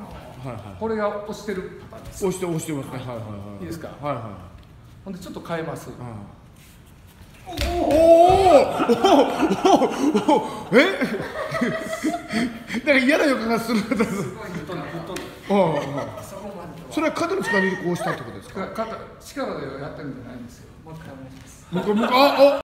はいはい。これが押してる。パターンです押して押してますね。はいはいはい。いいですか？はいはいほんでちょっと変えます。おおおおえ？なんか嫌な予感がする。んすああそれは肩の力でこうしたってことですか？肩力でやってるんじゃないんですよ。もう一回お願いします。向こう向こうああ！